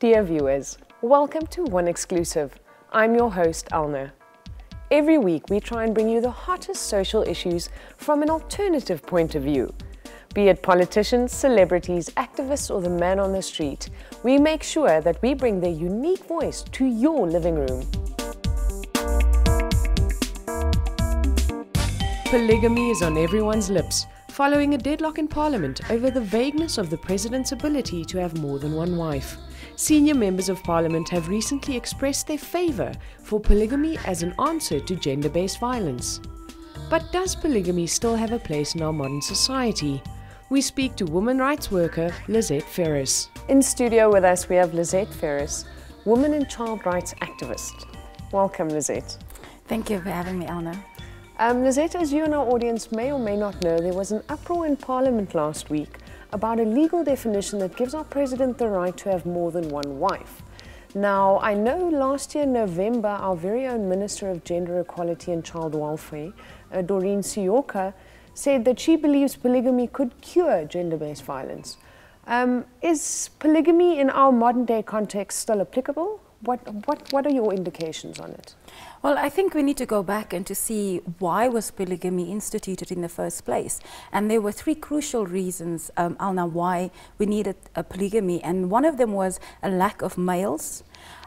Dear viewers, welcome to One Exclusive. I'm your host, Alna. Every week, we try and bring you the hottest social issues from an alternative point of view. Be it politicians, celebrities, activists, or the man on the street, we make sure that we bring their unique voice to your living room. Polygamy is on everyone's lips, following a deadlock in Parliament over the vagueness of the President's ability to have more than one wife. Senior members of Parliament have recently expressed their favour for polygamy as an answer to gender based violence. But does polygamy still have a place in our modern society? We speak to women rights worker Lizette Feris. In studio with us, we have Lizette Feris, woman and child rights activist. Welcome, Lizette. Thank you for having me, Alna. Um, Lizette, as you and our audience may or may not know, there was an uproar in Parliament last week about a legal definition that gives our president the right to have more than one wife. Now, I know last year November, our very own Minister of Gender Equality and Child Welfare, uh, Doreen Sioka, said that she believes polygamy could cure gender based violence. Um, is polygamy in our modern day context still applicable? What, what, what are your indications on it? Well, I think we need to go back and to see why was polygamy instituted in the first place. And there were three crucial reasons, um, Alna, why we needed a polygamy. And one of them was a lack of males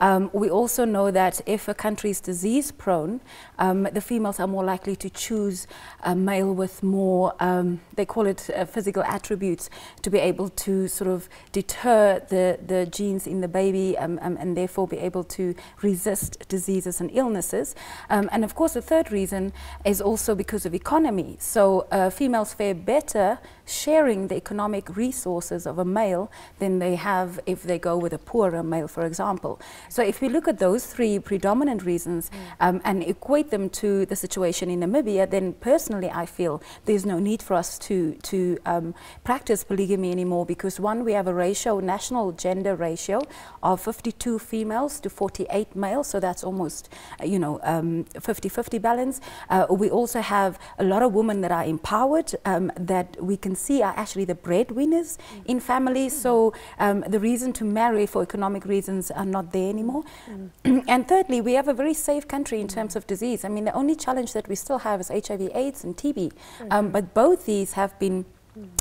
um, we also know that if a country is disease prone, um, the females are more likely to choose a male with more, um, they call it uh, physical attributes, to be able to sort of deter the, the genes in the baby um, um, and therefore be able to resist diseases and illnesses. Um, and of course, the third reason is also because of economy. So uh, females fare better sharing the economic resources of a male than they have if they go with a poorer male, for example. So if we look at those three predominant reasons mm. um, and equate them to the situation in Namibia, then personally I feel there's no need for us to, to um, practice polygamy anymore because one, we have a ratio, national gender ratio of 52 females to 48 males, so that's almost, uh, you know, 50-50 um, balance. Uh, we also have a lot of women that are empowered um, that we can see are actually the breadwinners mm. in families. Mm. So um, the reason to marry for economic reasons are not there anymore. Mm. and thirdly, we have a very safe country in terms of disease. I mean, the only challenge that we still have is HIV AIDS and TB. Um, but both these have been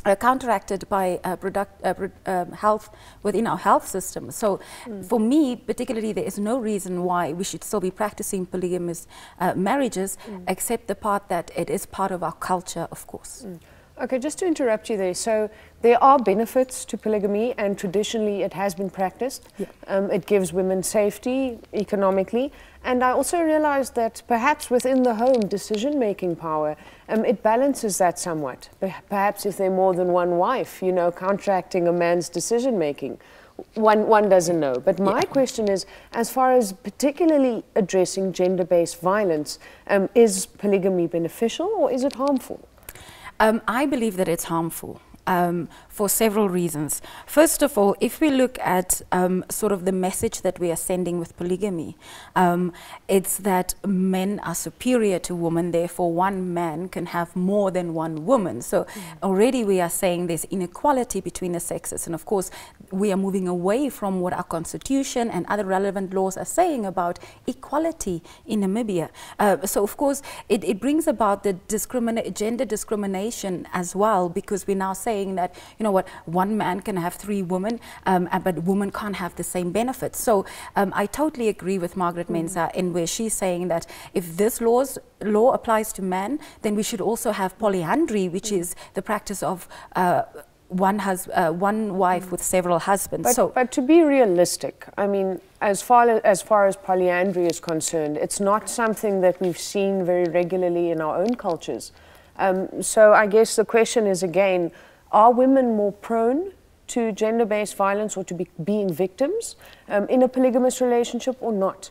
uh, counteracted by uh, product, uh, pro um, health within our health system. So mm. for me, particularly, there is no reason why we should still be practicing polygamous uh, marriages, mm. except the part that it is part of our culture, of course. Mm. Okay, just to interrupt you there. So there are benefits to polygamy, and traditionally it has been practiced. Yeah. Um, it gives women safety economically, and I also realized that perhaps within the home decision-making power, um, it balances that somewhat. Perhaps if there are more than one wife, you know, contracting a man's decision-making. One, one doesn't know. But my yeah. question is, as far as particularly addressing gender-based violence, um, is polygamy beneficial or is it harmful? Um, I believe that it's harmful um, for several reasons. First of all, if we look at um, sort of the message that we are sending with polygamy, um, it's that men are superior to women, therefore one man can have more than one woman. So mm. already we are saying there's inequality between the sexes. And of course, we are moving away from what our constitution and other relevant laws are saying about equality in Namibia. Uh, so of course, it, it brings about the discrimina gender discrimination as well, because we're now saying saying that, you know what, one man can have three women, um, but women can't have the same benefits. So um, I totally agree with Margaret mm. Mensah in where she's saying that if this laws, law applies to men, then we should also have polyandry, which mm. is the practice of uh, one has uh, one wife mm. with several husbands. But, so, but to be realistic, I mean, as far as far as polyandry is concerned, it's not something that we've seen very regularly in our own cultures. Um, so I guess the question is again, are women more prone to gender-based violence or to be, being victims um, in a polygamous relationship or not?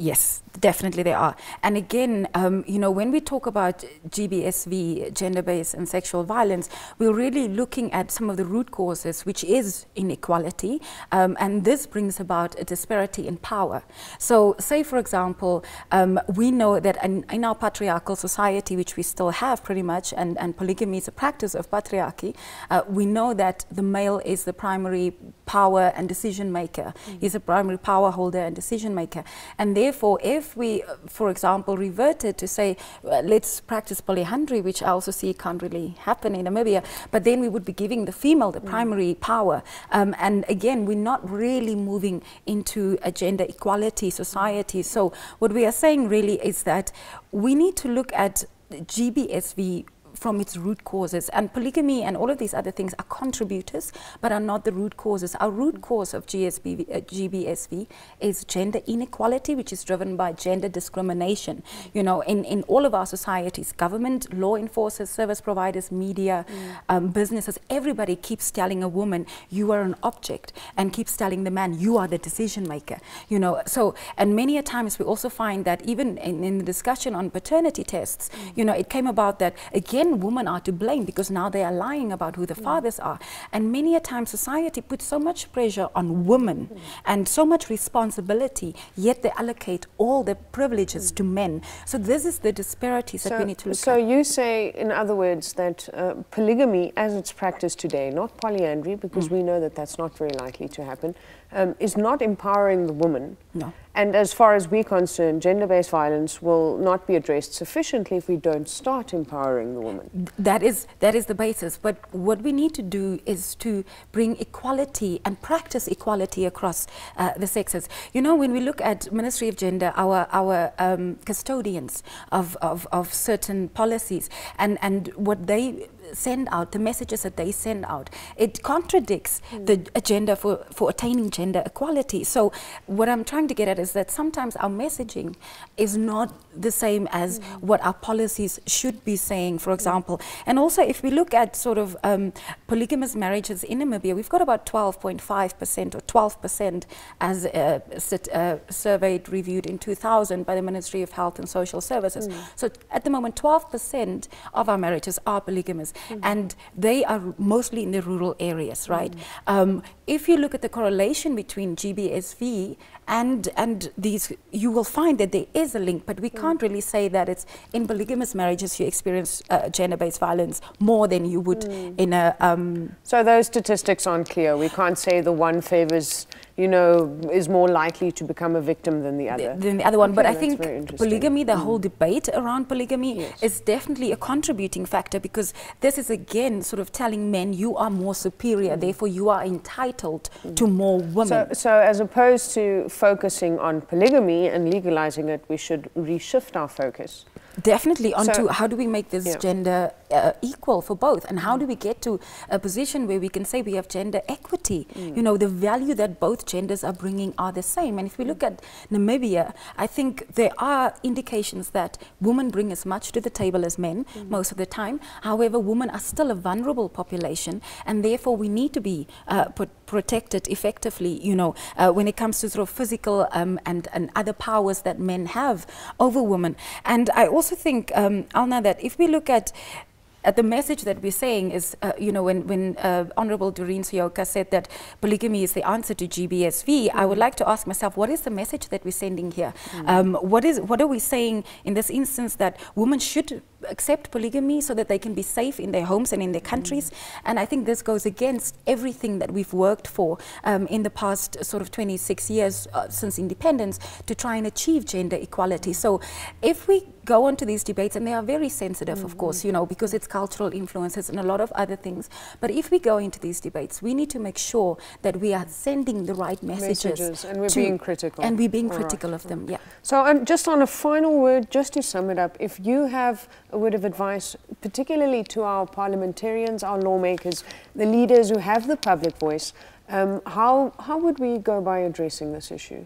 Yes, definitely they are. And again, um, you know, when we talk about GBSV, gender-based and sexual violence, we're really looking at some of the root causes, which is inequality, um, and this brings about a disparity in power. So, say for example, um, we know that in, in, our patriarchal society, which we still have pretty much, and, and polygamy is a practice of patriarchy, uh, we know that the male is the primary power and decision maker. Mm. He's a primary power holder and decision maker, and there therefore, if we, uh, for example, reverted to say, uh, let's practice polyandry, which I also see can't really happen in Namibia, but then we would be giving the female the mm. primary power. Um, and again, we're not really moving into a gender equality society. So what we are saying really is that we need to look at GBSV from its root causes. And polygamy and all of these other things are contributors, but are not the root causes. Our root cause of GSB, uh, GBSV is gender inequality, which is driven by gender discrimination. You know, in, in all of our societies, government, law enforcers, service providers, media, mm. um, businesses, everybody keeps telling a woman, you are an object, and keeps telling the man, you are the decision maker. You know, so, and many a times we also find that even in, in the discussion on paternity tests, mm. you know, it came about that, again, then women are to blame because now they are lying about who the fathers are. And many a time society puts so much pressure on women mm. and so much responsibility, yet they allocate all the privileges mm. to men. So this is the disparities so, that we need to look so at. So you say, in other words, that uh, polygamy as it's practiced today, not polyandry, because mm. we know that that's not very likely to happen, um, is not empowering the woman. No. And as far as we're concerned, gender-based violence will not be addressed sufficiently if we don't start empowering the woman. That is, that is the basis. But what we need to do is to bring equality and practice equality across uh, the sexes. You know, when we look at Ministry of Gender, our, our um, custodians of, of, of certain policies, and, and what they send out, the messages that they send out, it contradicts mm. the agenda for, for attaining gender equality. So what I'm trying to get at is that sometimes our messaging is not the same as mm. what our policies should be saying, for example. And also if we look at sort of um, polygamous marriages in Namibia, we've got about 12.5% or 12% as uh, uh, surveyed, reviewed in 2000 by the Ministry of Health and Social Services. Mm. So at the moment, 12% of our marriages are polygamous mm. and they are mostly in the rural areas, right? Mm. Um, if you look at the correlation between GBSV and, and these, you will find that there is a link, but we mm. can't really say that it's in polygamous marriages you experience uh, gender-based violence more than you would mm. in a... Um, so those statistics aren't clear. We can't say the one favors you know, is more likely to become a victim than the other. Than the other one. Okay, but I think polygamy, the mm. whole debate around polygamy yes. is definitely a contributing factor because this is again sort of telling men you are more superior, mm. therefore you are entitled mm. to more women. So, so as opposed to focusing on polygamy and legalizing it, we should reshift our focus. Definitely onto so, how do we make this yeah. gender uh, equal for both and how do we get to a position where we can say we have gender equity mm. you know the value that both genders are bringing are the same and if we look at Namibia I think there are indications that women bring as much to the table as men mm. most of the time however women are still a vulnerable population and therefore we need to be uh, protected effectively you know uh, when it comes to sort of physical um, and, and other powers that men have over women and I also think um, Alna that if we look at uh, the message that we're saying is, uh, you know, when, when uh, Honorable Doreen Sioka said that polygamy is the answer to GBSV, mm -hmm. I would like to ask myself, what is the message that we're sending here? Mm -hmm. um, what, is, what are we saying in this instance that women should accept polygamy so that they can be safe in their homes and in their countries. Mm. And I think this goes against everything that we've worked for um, in the past sort of 26 years uh, since independence to try and achieve gender equality. So if we go on to these debates, and they are very sensitive, mm -hmm. of course, you know, because it's cultural influences and a lot of other things. But if we go into these debates, we need to make sure that we are sending the right messages. messages and we're being critical. And we're being All critical right. of them, yeah. So um, just on a final word, just to sum it up, if you have a word of advice, particularly to our parliamentarians, our lawmakers, the leaders who have the public voice, um, how, how would we go by addressing this issue?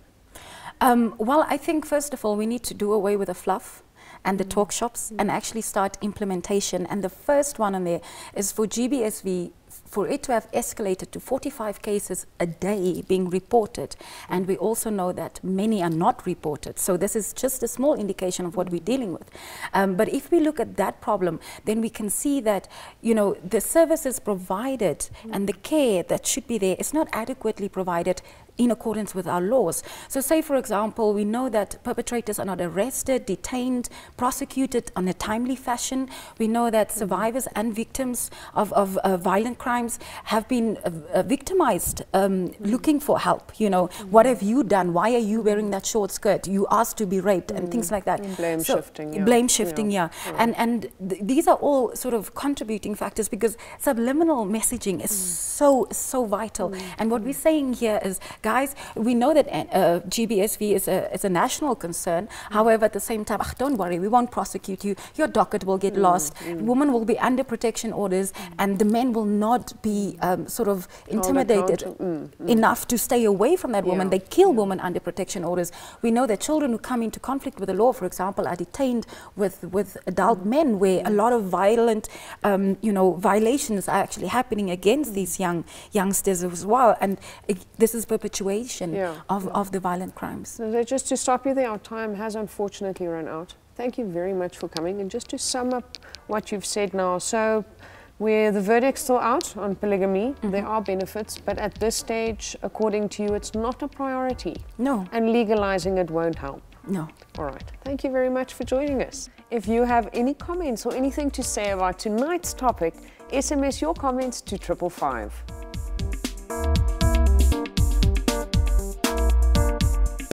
Um, well, I think first of all, we need to do away with the fluff. and the talk shops and actually start implementation. And the first one on there is for GBSV for it to have escalated to 45 cases a day being reported, and we also know that many are not reported. So this is just a small indication of what we're dealing with. Um, but if we look at that problem, then we can see that, you know, the services provided mm. and the care that should be there is not adequately provided in accordance with our laws. So say, for example, we know that perpetrators are not arrested, detained, prosecuted on a timely fashion. We know that mm-hmm. survivors and victims of, of uh, violent crimes have been uh, uh, victimized um, mm. looking for help. You know, mm. what have you done? Why are you wearing that short skirt? You asked to be raped mm. and things like that. Blame so shifting. Yeah. Blame shifting, yeah. yeah. And, and th these are all sort of contributing factors because subliminal messaging is mm. so, so vital. Mm. And what we're saying here is guys, we know that uh, GBSV is a, is a national concern. Mm. However, at the same time, oh, don't worry, we won't prosecute you. Your docket will get mm. lost. Mm. Women will be under protection orders, mm. and the men will not be um, sort of intimidated mm, enough to stay away from that woman. Yeah. They kill women under protection orders. We know that children who come into conflict with the law, for example, are detained with, with adult men, where a lot of violent, um, you know, violations are actually happening against these young youngsters as well. And it, this is perpetuated perpetuation yeah. Of, of the violent crimes. So just to stop you there, our time has unfortunately run out. Thank you very much for coming. And just to sum up what you've said now, so where the verdict's still out on polygamy, mm -hmm. there are benefits, but at this stage, according to you, it's not a priority. No. And legalizing it won't help. No. All right. Thank you very much for joining us. If you have any comments or anything to say about tonight's topic, SMS your comments to triple five.